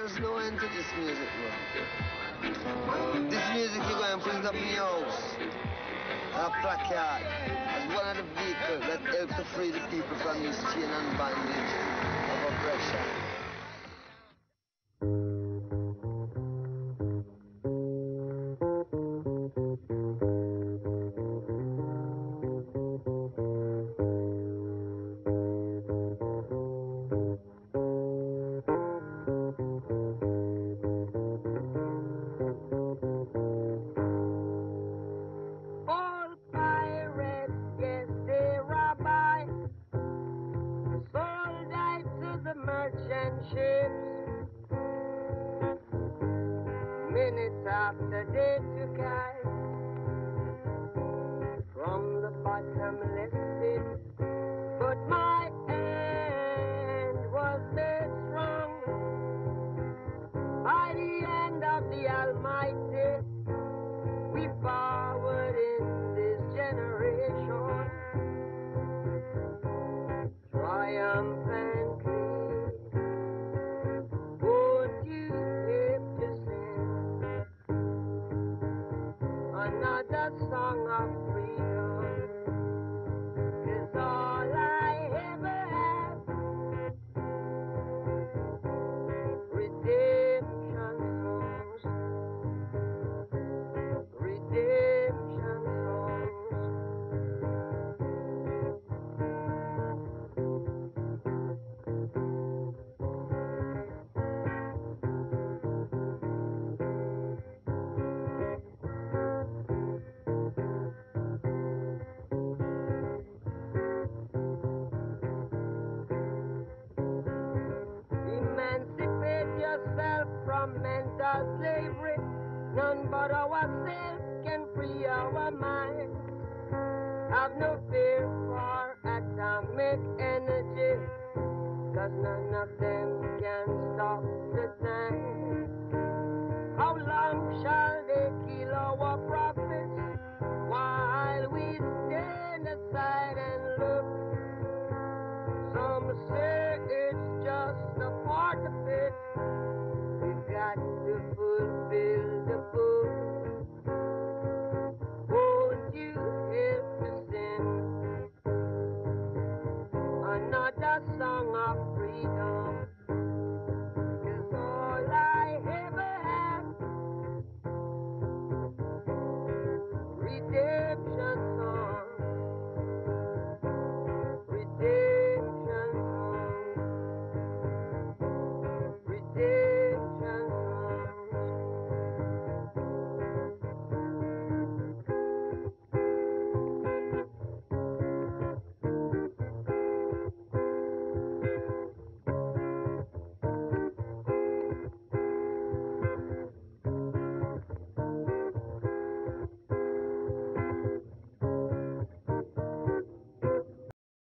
There's no end to this music, bro. This music you're going to put it up in your house. A placard as one of the vehicles that help to free the people from this chain and bondage Minutes after they took I from the bottomless another from mental slavery. None but ourselves can free our minds. Have no fear for atomic energy, cause none of them can